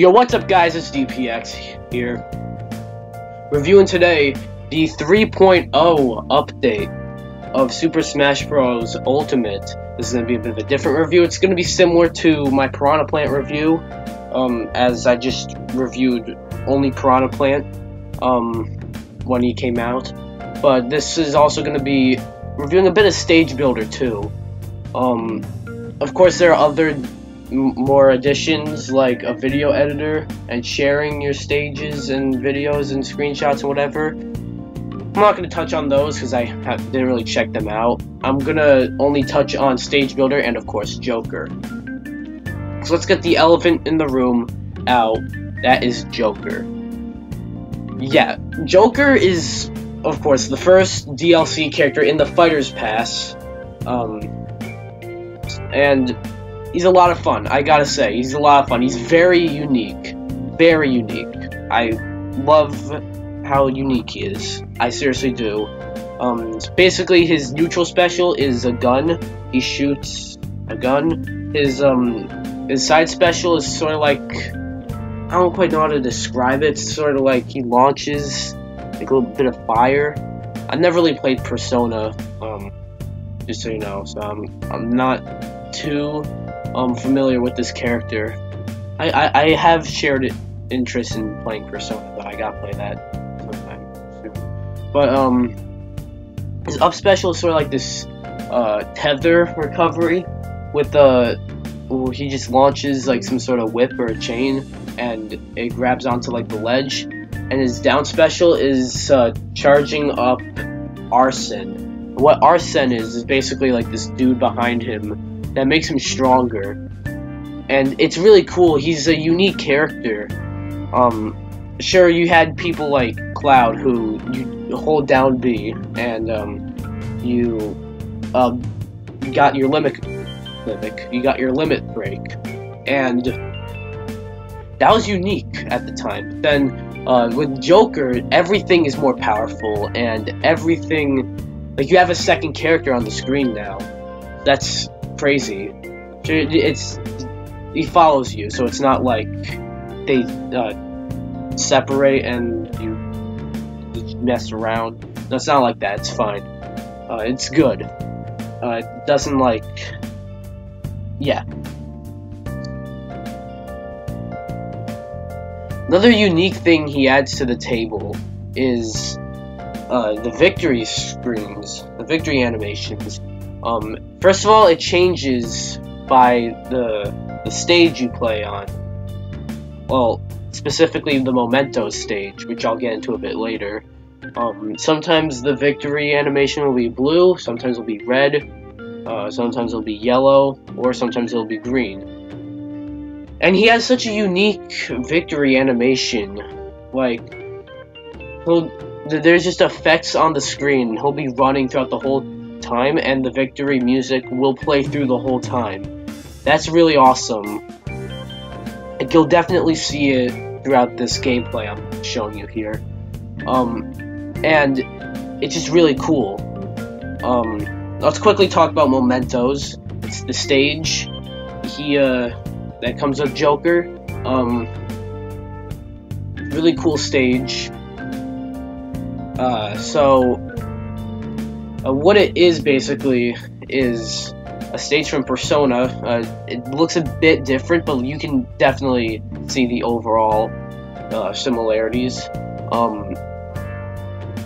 Yo, what's up guys, it's DPX here. Reviewing today the 3.0 update of Super Smash Bros. Ultimate. This is going to be a bit of a different review. It's going to be similar to my Piranha Plant review, um, as I just reviewed only Piranha Plant um, when he came out. But this is also going to be reviewing a bit of Stage Builder too. Um, of course, there are other more additions like a video editor and sharing your stages and videos and screenshots and whatever. I'm not going to touch on those because I didn't really check them out. I'm going to only touch on Stage Builder and, of course, Joker. So let's get the elephant in the room out. That is Joker. Yeah, Joker is, of course, the first DLC character in the Fighter's Pass. Um, and he's a lot of fun. I gotta say, he's a lot of fun. He's very unique, very unique. I love how unique he is. I seriously do. Um, basically, his neutral special is a gun. He shoots a gun. His um, his side special is sort of like I don't quite know how to describe it. It's sort of like he launches like a little bit of fire. I've never really played Persona, um, just so you know, so I'm I'm not too um, familiar with this character. I, I, I have shared interest in playing Persona, but I gotta play that sometime soon. But um, his up special is sort of like this uh, tether recovery with the he just launches like some sort of whip or a chain and it grabs onto like the ledge and his down special is uh, charging up Arsène what Arsène is is basically like this dude behind him that makes him stronger. And it's really cool. He's a unique character. Um, sure, you had people like Cloud who you hold down B and um, you um, got your limit, limit, you got your limit break, and that was unique at the time. Then uh, with Joker, everything is more powerful and everything, like you have a second character on the screen now. That's crazy. It's he follows you, so it's not like they uh, separate and you mess around. It's not like that. It's fine. Uh, it's good. Uh, it doesn't like, yeah. Another unique thing he adds to the table is uh, the victory screens, the victory animations. Um, first of all, it changes by the the stage you play on. Well, specifically the Memento stage, which I'll get into a bit later. Um, sometimes the victory animation will be blue, sometimes it'll be red, uh, sometimes it'll be yellow, or sometimes it'll be green. And he has such a unique victory animation. Like, he'll, there's just effects on the screen. He'll be running throughout the whole time, and the victory music will play through the whole time. That's really awesome. And you'll definitely see it throughout this gameplay I'm showing you here. Um, and it's just really cool. Um, let's quickly talk about Mementos. It's the stage. He, uh, that comes with Joker. Um, really cool stage. Uh, so, uh, what it is basically is a stage from Persona. Uh, it looks a bit different, but you can definitely see the overall uh, similarities. Um,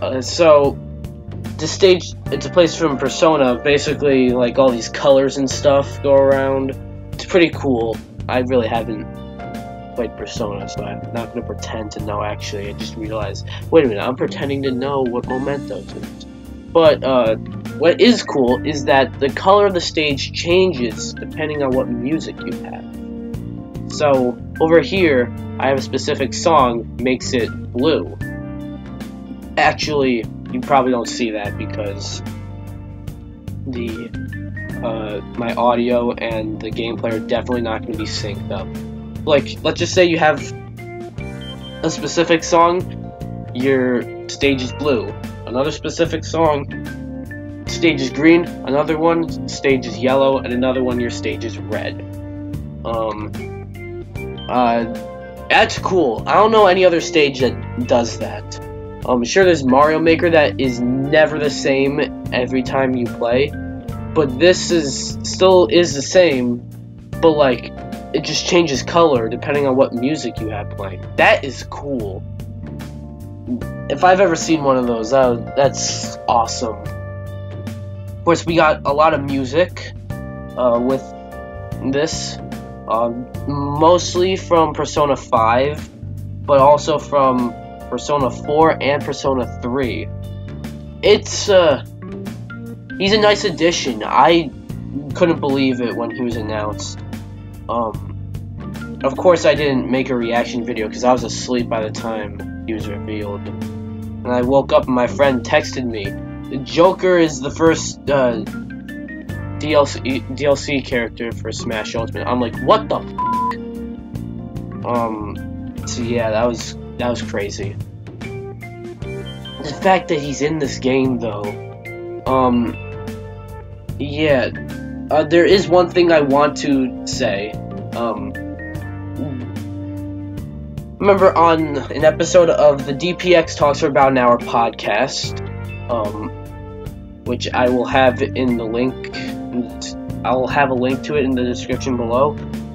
uh, so, the stage, it's a place from Persona. Basically, like all these colors and stuff go around. It's pretty cool. I really haven't played Persona, so I'm not going to pretend to know actually. I just realized, wait a minute, I'm pretending to know what Mementos is. But uh, what is cool is that the color of the stage changes depending on what music you have. So over here, I have a specific song makes it blue. Actually, you probably don't see that because the uh, my audio and the gameplay are definitely not going to be synced up. Like, let's just say you have a specific song, your stage is blue another specific song, stage is green, another one, stage is yellow, and another one, your stage is red. Um, uh, That's cool. I don't know any other stage that does that. I'm sure there's Mario Maker that is never the same every time you play, but this is still is the same, but like it just changes color depending on what music you have playing. That is cool. If I've ever seen one of those, that, that's awesome. Of course, we got a lot of music uh, with this, um, mostly from Persona 5, but also from Persona 4 and Persona 3. It's, uh, he's a nice addition. I couldn't believe it when he was announced. Um, of course, I didn't make a reaction video because I was asleep by the time he was revealed. And I woke up and my friend texted me, the Joker is the first uh, DLC DLC character for Smash Ultimate. I'm like, what the? Um. So yeah, that was that was crazy. The fact that he's in this game, though, um, yeah, uh, there is one thing I want to say. Um, remember on an episode of the DPX Talks for About an Hour podcast, um, which I will have in the link. I'll have a link to it in the description below.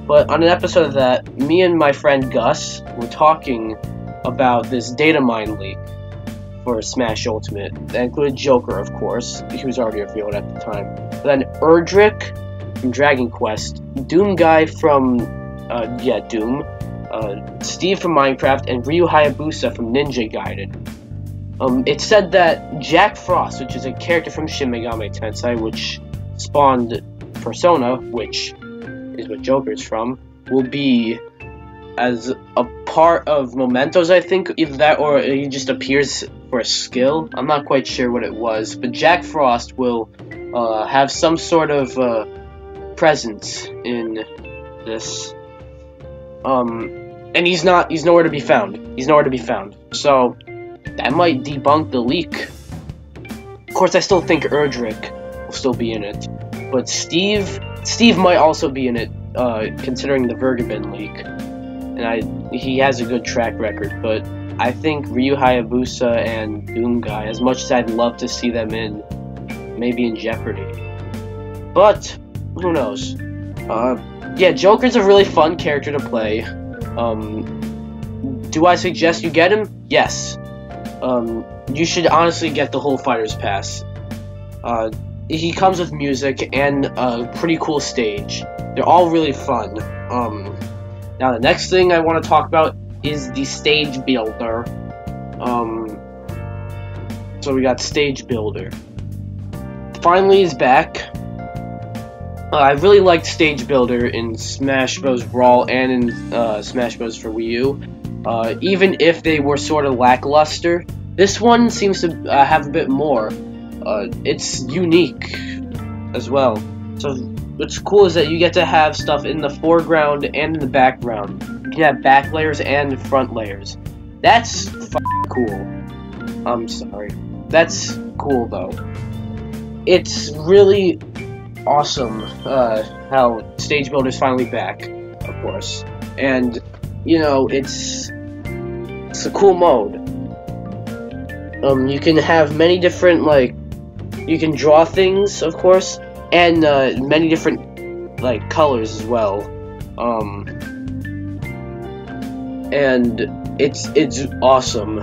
But on an episode of that, me and my friend Gus were talking about this data mine leak for Smash Ultimate. That included Joker, of course. He was already revealed at the time. But then Erdrick from Dragon Quest, Doom Guy from, uh, yeah, Doom, uh, Steve from Minecraft, and Ryu Hayabusa from Ninja Gaiden. Um, it said that Jack Frost, which is a character from Shin Megami Tensei, which spawned Persona, which is what Joker is from, will be as a part of Mementos, I think, either that or he just appears for a skill. I'm not quite sure what it was, but Jack Frost will uh, have some sort of uh, presence in this. Um, and he's not, he's nowhere to be found. He's nowhere to be found. So, that might debunk the leak. Of course, I still think Erdrick will still be in it. But Steve, Steve might also be in it, uh, considering the Vergeben leak and I he has a good track record. But I think Ryu Hayabusa and Doom Guy, as much as I'd love to see them in, maybe in jeopardy. But who knows? Uh, yeah, Joker's a really fun character to play. Um, do I suggest you get him? Yes. Um, you should honestly get the whole Fighter's Pass. Uh, he comes with music and a pretty cool stage. They're all really fun. Um, now, the next thing I want to talk about is the stage builder. Um, so we got stage builder. Finally is back. Uh, I really liked stage builder in Smash Bros. Brawl and in uh, Smash Bros. for Wii U. Uh, even if they were sort of lackluster, this one seems to uh, have a bit more. Uh, it's unique as well. So what's cool is that you get to have stuff in the foreground and in the background. You can have back layers and front layers. That's cool. I'm sorry. That's cool though. It's really awesome uh, how Stage Builder's finally back, of course. And, you know, it's it's a cool mode. Um, you can have many different, like, you can draw things, of course, and uh, many different like colors as well. Um, and it's it's awesome.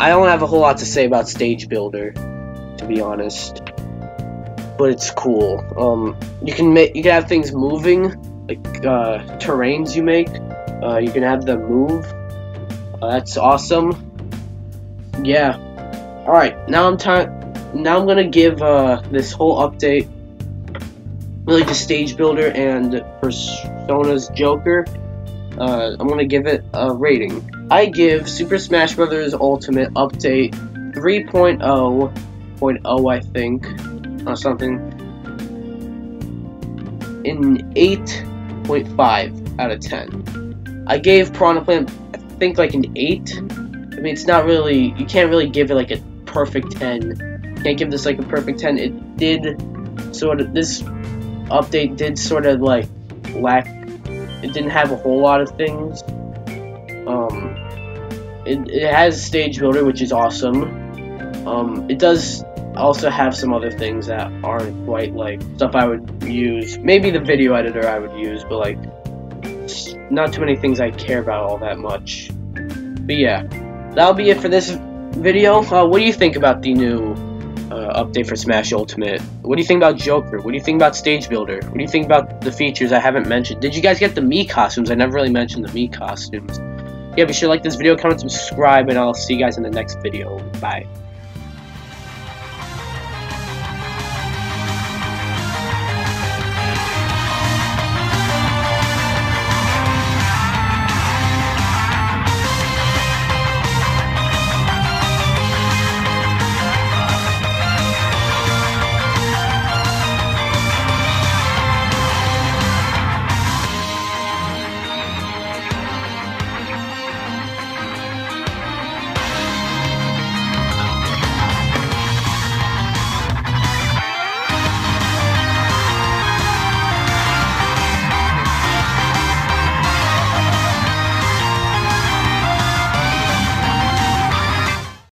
I don't have a whole lot to say about Stage Builder, to be honest, but it's cool. Um, you can make you can have things moving, like uh, terrains you make. Uh, you can have them move. Uh, that's awesome. Yeah. All right. Now I'm time. Now I'm gonna give uh, this whole update really the stage builder and Persona's Joker. Uh, I'm gonna give it a rating. I give Super Smash Bros. Ultimate Update 3.0.0, I think, or something, in 8.5 out of 10. I gave Piranha Plant, I think, like an 8. I mean, it's not really, you can't really give it like a perfect 10. You can't give this like a perfect 10. It did sort of, this update did sort of like lack it didn't have a whole lot of things Um, it, it has stage builder, which is awesome. Um, it does also have some other things that aren't quite like stuff I would use. Maybe the video editor I would use, but like not too many things I care about all that much. But yeah, that'll be it for this video. Uh, what do you think about the new uh, update for Smash Ultimate? What do you think about Joker? What do you think about Stage Builder? What do you think about the features I haven't mentioned? Did you guys get the Mii costumes? I never really mentioned the Mii costumes. Yeah, be sure to like this video, comment, subscribe, and I'll see you guys in the next video. Bye.